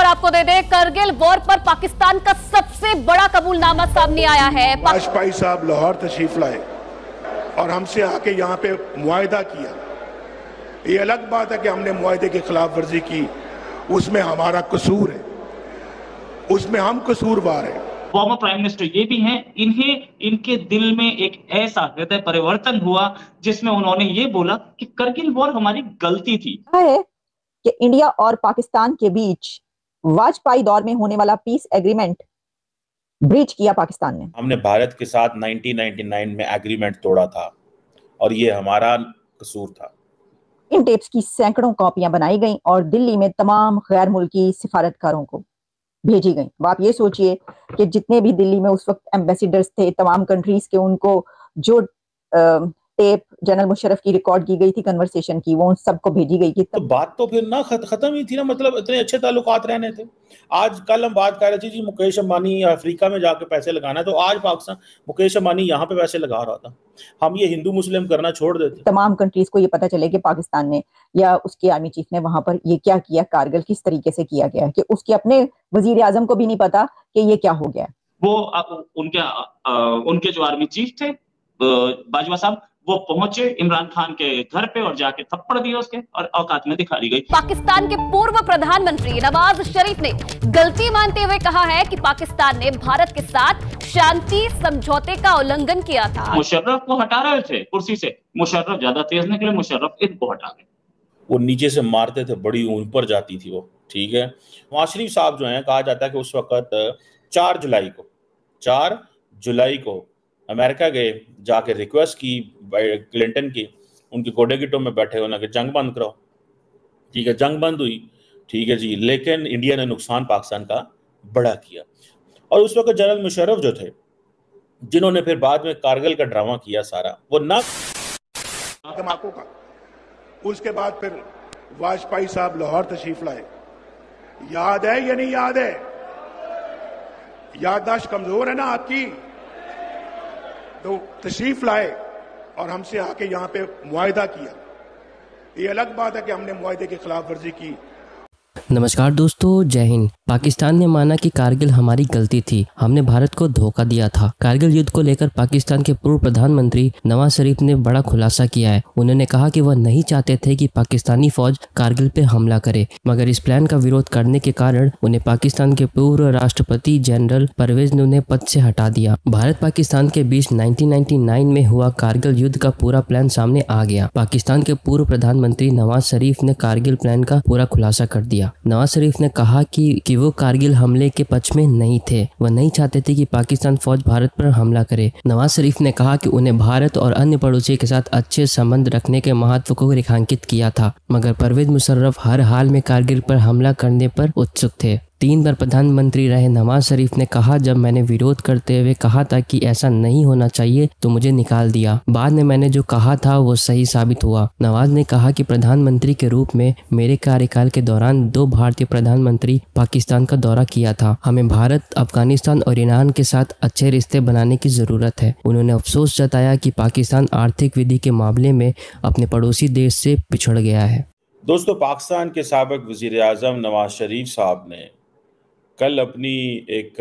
खबर आपको दे दें करगिल वॉर पर पाकिस्तान का सबसे बड़ा कबूलनामा सामने आया है। वाजपेयी साहब लाहौर तशरीफ़ लाए और हमसे आके यहाँ पे मुआदा किया। ये अलग बात है कि हमने मुआदे की खिलाफ वर्जी की। उसमें हमारा कसूर है। उसमें हम कसूरवार हैं। फॉर्मर प्राइम मिनिस्टर ये भी हैं इन्हें इनके दिल में एक ऐसा हृदय परिवर्तन हुआ जिसमें उन्होंने ये बोला कि करगिल वॉर हमारी गलती थी। है कि इंडिया और पाकिस्तान के बीच वाजपेयी दौर में होने वाला पीस एग्रीमेंट ब्रीच किया पाकिस्तान ने। हमने भारत के साथ 1999 में एग्रीमेंट तोड़ा था और ये हमारा कसूर था। इन टेप्स की सैकड़ों कॉपियाँ बनाई गईं और दिल्ली में तमाम गैर मुल्की सिफारतकारों को भेजी गई। अब आप ये सोचिए कि जितने भी दिल्ली में उस वक्त एम्बेसिडर्स थे तमाम कंट्रीज़ के उनको जो टेप जनरल मुशरफ की रिकॉर्ड की गई थी कन्वर्सेशन की वो उन सबको भेजी गई थी तो बात तो फिर ना खत्म ही थी ना मतलब इतने अच्छे ताल्लुकात रहने थे। आज कल हम बात कर रहे थे जी मुकेश अंबानी अफ्रीका में जाके पैसे लगाना है तो आज पाकिस्तान मुकेश अंबानी यहाँ पे पैसे लगा रहा था। हम ये हिंदू मुस्लिम करना छोड़ देते तमाम कंट्रीज़ को ये पता चले कि पाकिस्तान ने या उसके आर्मी चीफ ने वहाँ पर ये क्या किया कारगिल किस तरीके से किया गया कि उसके अपने वज़ीर आज़म को भी नहीं पता कि ये क्या हो गया वो उनके उनके जो आर्मी चीफ थे बाजवा साहब वो पहुँचे इमरान खान के घर पे और जाके थप्पड़ दिए उसके और औकात में दिखा दी गई। पाकिस्तान के पूर्व प्रधानमंत्री नवाज़ शरीफ ने गलती मानते हुए कहा है कि पाकिस्तान ने भारत के साथ शांति समझौते का उल्लंघन किया था। मुशर्रफ को हटा रहे थे कुर्सी से। मुशर्रफ ज़्यादा तेज निकले मुशर्रफ इनको हटा गए। वो नीचे से मारते थे बड़ी ऊपर जाती थी वो। ठीक है? नवाज़ शरीफ साहब जो है कहा जाता है कि उस वक्त चार जुलाई को चार जुलाई को अमेरिका गए, जाके रिक्वेस्ट की क्लिंटन की, उनके गोडे गिटों में बैठे होना कि जंग बंद कराओ ठीक है, जंग बंद हुई। ठीक है जी, लेकिन इंडिया ने नुकसान पाकिस्तान का बड़ा किया। और उस वक्त जनरल मुशर्रफ जो थे, जिन्होंने फिर बाद में कारगिल का ड्रामा किया सारा, वो ना का। उसके बाद फिर वाजपेयी साहब लाहौर तशरीफ़ लाए। याद है या नहीं याद है? याददाश्त कमज़ोर है ना आपकी? तो तशरीफ़ लाए और हमसे आके यहाँ पे मुआदा किया। ये अलग बात है कि हमने मुआदे की खिलाफ वर्जी की। नमस्कार दोस्तों, जय हिंद। पाकिस्तान ने माना कि कारगिल हमारी गलती थी। हमने भारत को धोखा दिया था। कारगिल युद्ध को लेकर पाकिस्तान के पूर्व प्रधानमंत्री नवाज़ शरीफ ने बड़ा खुलासा किया है। उन्होंने कहा कि वह नहीं चाहते थे कि पाकिस्तानी फौज कारगिल पे हमला करे, मगर इस प्लान का विरोध करने के कारण उन्हें पाकिस्तान के पूर्व राष्ट्रपति जनरल परवेज ने उन्हें पद से हटा दिया। भारत पाकिस्तान के बीच नाइनटीन में हुआ कारगिल युद्ध का पूरा प्लान सामने आ गया। पाकिस्तान के पूर्व प्रधानमंत्री नवाज़ शरीफ ने कारगिल प्लान का पूरा खुलासा कर दिया। नवाज़ शरीफ ने कहा कि वो कारगिल हमले के पक्ष में नहीं थे। वह नहीं चाहते थे कि पाकिस्तान फौज भारत पर हमला करे। नवाज़ शरीफ ने कहा कि उन्हें भारत और अन्य पड़ोसी के साथ अच्छे संबंध रखने के महत्व को रेखांकित किया था, मगर परवेज मुशर्रफ हर हाल में कारगिल पर हमला करने पर उत्सुक थे। तीन बार प्रधानमंत्री रहे नवाज़ शरीफ ने कहा, जब मैंने विरोध करते हुए कहा था कि ऐसा नहीं होना चाहिए तो मुझे निकाल दिया। बाद में मैंने जो कहा था, वो सही साबित हुआ। नवाज़ ने कहा कि प्रधानमंत्री के रूप में मेरे कार्यकाल के दौरान दो भारतीय प्रधानमंत्री पाकिस्तान का दौरा किया था। हमें भारत, अफ़गानिस्तान और ईरान के साथ अच्छे रिश्ते बनाने की ज़रूरत है। उन्होंने अफसोस जताया कि पाकिस्तान आर्थिक विधि के मामले में अपने पड़ोसी देश से पिछड़ गया है। दोस्तों, पाकिस्तान के सबक वज़ीर अजम नवाज़ शरीफ साहब ने कल अपनी एक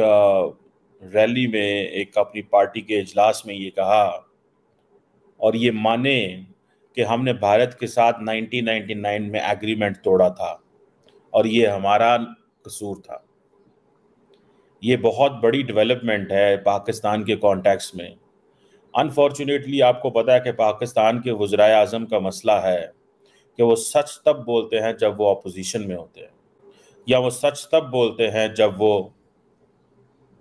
रैली में, एक अपनी पार्टी के इजलास में ये कहा और ये माने कि हमने भारत के साथ 1999 में एग्रीमेंट तोड़ा था और ये हमारा कसूर था। ये बहुत बड़ी डेवलपमेंट है पाकिस्तान के कॉन्टेक्स्ट में। अनफॉर्चुनेटली आपको पता है कि पाकिस्तान के वज्राय आज़म का मसला है कि वो सच तब बोलते हैं जब वो अपोजिशन में होते हैं। या वो सच तब बोलते हैं जब वो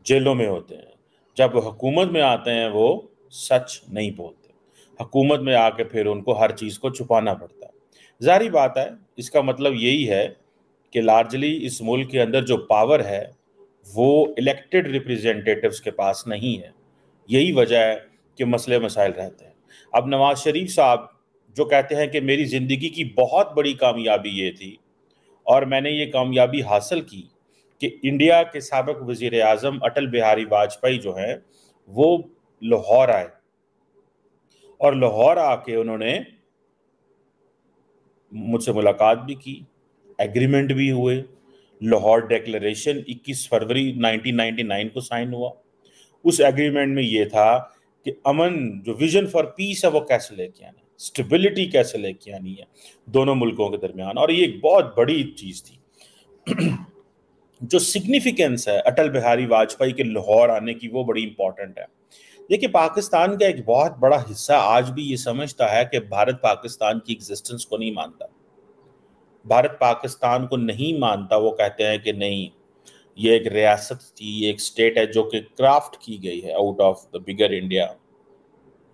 जेलों में होते हैं। जब वो हुकूमत में आते हैं, वो सच नहीं बोलते। हुकूमत में आके फिर उनको हर चीज़ को छुपाना पड़ता है। जारी बात है, इसका मतलब यही है कि लार्जली इस मुल्क के अंदर जो पावर है, वो इलेक्टेड रिप्रेजेंटेटिव्स के पास नहीं है। यही वजह है कि मसले मसाइल रहते हैं। अब नवाज़ शरीफ साहब जो कहते हैं कि मेरी ज़िंदगी की बहुत बड़ी कामयाबी ये थी और मैंने ये कामयाबी हासिल की कि इंडिया के सबक वज़ीर अजम अटल बिहारी वाजपेयी जो हैं, वो लाहौर आए। और लाहौर आके उन्होंने मुझसे मुलाकात भी की, एग्रीमेंट भी हुए। लाहौर डेक्लेशन 21 फरवरी 1999 को साइन हुआ। उस एग्रीमेंट में ये था कि अमन, जो विजन फॉर पीस है, वो कैसे लेके आना स्टेबिलिटी कैसे लेके आनी है दोनों मुल्कों के दरमियान? और ये एक बहुत बड़ी चीज़ थी। जो सिग्निफिकेंस है, अटल बिहारी वाजपेयी के लाहौर आने की, वो बड़ी इंपॉर्टेंट है। देखिए, पाकिस्तान का एक बहुत बड़ा हिस्सा आज भी ये समझता है कि भारत पाकिस्तान की एग्जिस्टेंस को नहीं मानता। भारत पाकिस्तान को नहीं मानता, वो कहते हैं कि नहीं, ये एक रियासत थी, ये एक स्टेट है जो कि क्राफ्ट की गई है out of the bigger India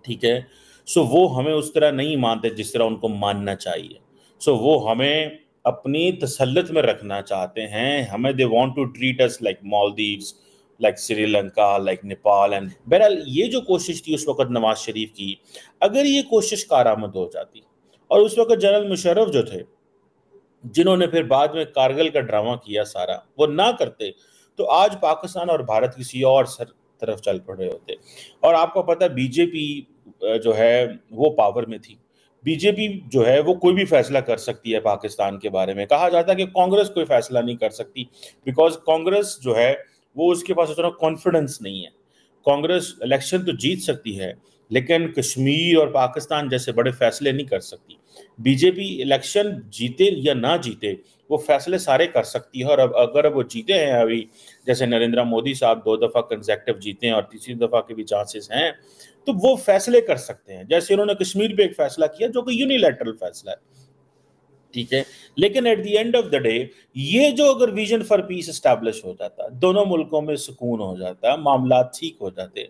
ठीक है? सो वो हमें उस तरह नहीं मानते जिस तरह उनको मानना चाहिए। सो वो हमें अपनी तसलत में रखना चाहते हैं। हमें they want to treat us like Maldives like Sri Lanka like Nepal and बहरहाल ये जो कोशिश थी उस वक्त नवाज़ शरीफ की, अगर ये कोशिश कारामद हो जाती और उस वक्त जनरल मुशर्रफ जो थे, जिन्होंने फिर बाद में कारगिल का ड्रामा किया सारा, वो ना करते तो आज पाकिस्तान और भारत किसी और सर तरफ़ चल पड़ रहे होते। और आपको पता है, बीजेपी जो है, वो पावर में थी। बीजेपी जो है, वो कोई भी फैसला कर सकती है पाकिस्तान के बारे में। कहा जाता है कि कांग्रेस कोई फैसला नहीं कर सकती बिकॉज़ कांग्रेस जो है, वो उसके पास उतना कॉन्फिडेंस नहीं है। कांग्रेस इलेक्शन तो जीत सकती है, लेकिन कश्मीर और पाकिस्तान जैसे बड़े फैसले नहीं कर सकती। बीजेपी इलेक्शन जीते या ना जीते, वो फैसले सारे कर सकती है, और अब अगर वो जीते हैं अभी, जैसे नरेंद्र मोदी साहब दो दफ़ा कंजेक्टिव जीते हैं और तीसरी दफ़ा के भी चांसेस हैं तो वो फैसले कर सकते हैं। जैसे उन्होंने कश्मीर पे एक फैसला किया, जो कि यूनिलेटरल फैसला है। ठीक है? लेकिन at the end of the day ये जो अगर विजन फॉर पीस स्टैब्लिश हो जाता दोनों मुल्कों में सुकून हो जाता मामला ठीक हो जाते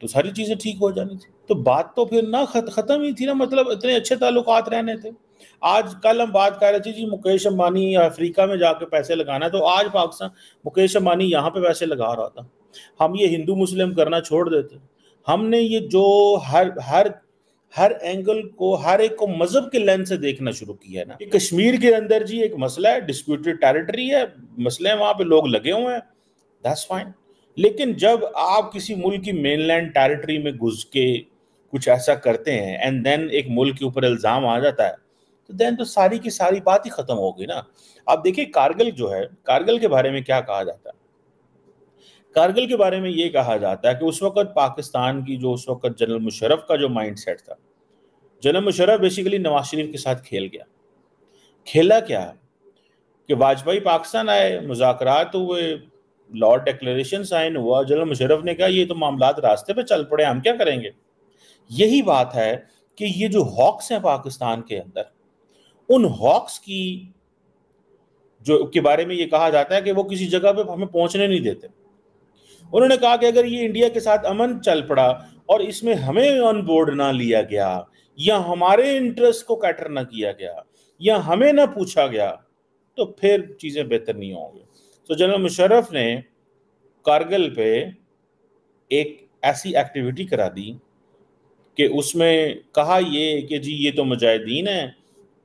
तो सारी चीज़ें ठीक हो जानी थी। तो बात तो फिर ना खत, खत्म ही थी ना मतलब इतने अच्छे ताल्लुकात रहने थे। आज कल हम बात कर रहे थे जी मुकेश अंबानी अफ्रीका में जाके पैसे लगाना है तो आज पाकिस्तान मुकेश अंबानी यहाँ पे पैसे लगा रहा था। हम ये हिंदू मुस्लिम करना छोड़ देते। हमने ये जो हर हर हर एंगल को, हर एक को मज़हब के लेंस से देखना शुरू किया है ना। कि कश्मीर के अंदर जी एक मसला है डिस्प्यूटेड टेरिटरी है, मसले वहाँ पे लोग लगे हुए हैं। दैट्स फाइन लेकिन जब आप किसी मुल्क की मेनलैंड टेरिटरी में घुस के कुछ ऐसा करते हैं एंड देन एक मुल्क के ऊपर इल्ज़ाम आ जाता है तो देन तो सारी की सारी बात ही खत्म हो गई ना। आप देखिए, कारगिल जो है, कारगिल के बारे में क्या कहा जाता है? कारगिल के बारे में ये कहा जाता है कि उस वक्त पाकिस्तान की जो उस वक्त जनरल मुशरफ का जो माइंड सेट था, जनरल मुशरफ बेसिकली नवाज़ शरीफ के साथ खेल गया। खेला क्या? कि वाजपेयी पाकिस्तान आए, मुजाकरात हुए, लॉर्ड डिक्लेरेशन साइन हुआ, जनरल मुशरफ ने कहा, ये तो मामला रास्ते पे चल पड़े, हम क्या करेंगे? यही बात है कि ये जो हॉक्स हैं पाकिस्तान के अंदर, उन हॉक्स की जो, के बारे में ये कहा जाता है कि वो किसी जगह पे हमें पहुँचने नहीं देते। उन्होंने कहा कि अगर ये इंडिया के साथ अमन चल पड़ा और इसमें हमें ऑन बोर्ड ना लिया गया, या हमारे इंटरेस्ट को कैटर ना किया गया, या हमें ना पूछा गया तो फिर चीज़ें बेहतर नहीं होंगी। तो जनरल मुशर्रफ ने कारगिल पे एक ऐसी एक्टिविटी करा दी कि उसमें कहा ये कि जी, ये तो मुजाहिदीन है,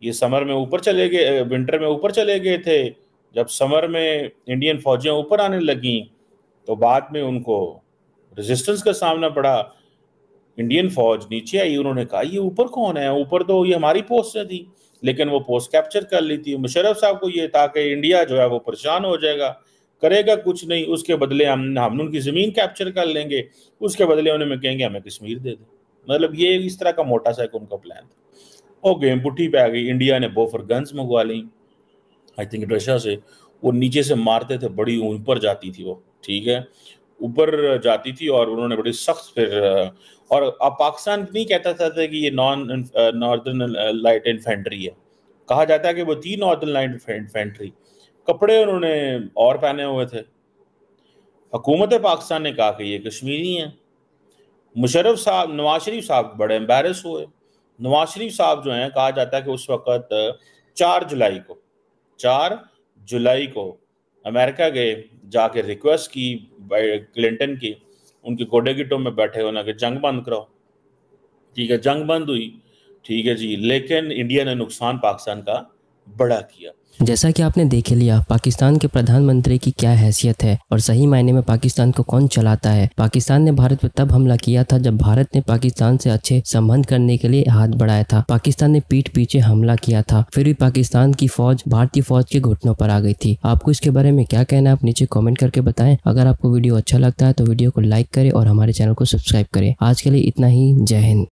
ये समर में ऊपर चले गए विंटर में ऊपर चले गए थे, जब समर में इंडियन फौजियाँ ऊपर आने लगी तो बाद में उनको रेजिस्टेंस का सामना पड़ा। इंडियन फौज नीचे आई, उन्होंने कहा, ये ऊपर कौन है? ऊपर तो ये हमारी पोस्ट से थी। लेकिन वो पोस्ट कैप्चर कर ली थी। मुशरफ साहब को ये था कि इंडिया जो है वो परेशान हो जाएगा। करेगा कुछ नहीं, उसके बदले हम हम उनकी ज़मीन कैप्चर कर लेंगे। उसके बदले उन्हें कहेंगे, हमें कश्मीर दे दे। मतलब ये इस तरह का मोटा सा उनका प्लान था। और गेम पुट्ठी पे आ गई। इंडिया ने बोफर गन्स मंगवा ली। आई थिंक रशिया से वो नीचे से मारते थे, बड़ी ऊपर जाती थी वो। ठीक है, ऊपर जाती थी और उन्होंने बड़ी सख्त फिर, और अब पाकिस्तान नहीं कहता था कि ये नॉन नॉर्दर्न लाइट इन्फेंट्री है। कहा जाता है कि वो थी नॉर्दर्न लाइट इन्फेंट्री कपड़े उन्होंने और पहने हुए थे। हुकूमत पाकिस्तान ने कहा कि ये कश्मीरी हैं। मुशरफ साहब, नवाज़ शरीफ साहब बड़े एम्बेरस हुए। नवाज़ शरीफ साहब जो हैं, कहा जाता है कि उस वक्त, चार जुलाई को, चार जुलाई को अमेरिका गए, जाके रिक्वेस्ट की क्लिंटन की, उनके गोडे गिटों में बैठे होना कि जंग बंद कराओ। ठीक है, जंग बंद हुई। ठीक है जी, लेकिन इंडिया ने नुकसान पाकिस्तान का बड़ा किया। जैसा कि आपने देख लिया, पाकिस्तान के प्रधानमंत्री की क्या हैसियत है और सही मायने में पाकिस्तान को कौन चलाता है? पाकिस्तान ने भारत पर तब हमला किया था जब भारत ने पाकिस्तान से अच्छे संबंध करने के लिए हाथ बढ़ाया था। पाकिस्तान ने पीठ पीछे हमला किया था, फिर भी पाकिस्तान की फौज, भारतीय फौज के घुटनों पर आ गई थी। आपको इसके बारे में क्या कहना है, आप नीचे कॉमेंट करके बताए। अगर आपको वीडियो अच्छा लगता है तो वीडियो को लाइक करे और हमारे चैनल को सब्सक्राइब करें। आज के लिए इतना ही, जय हिंद।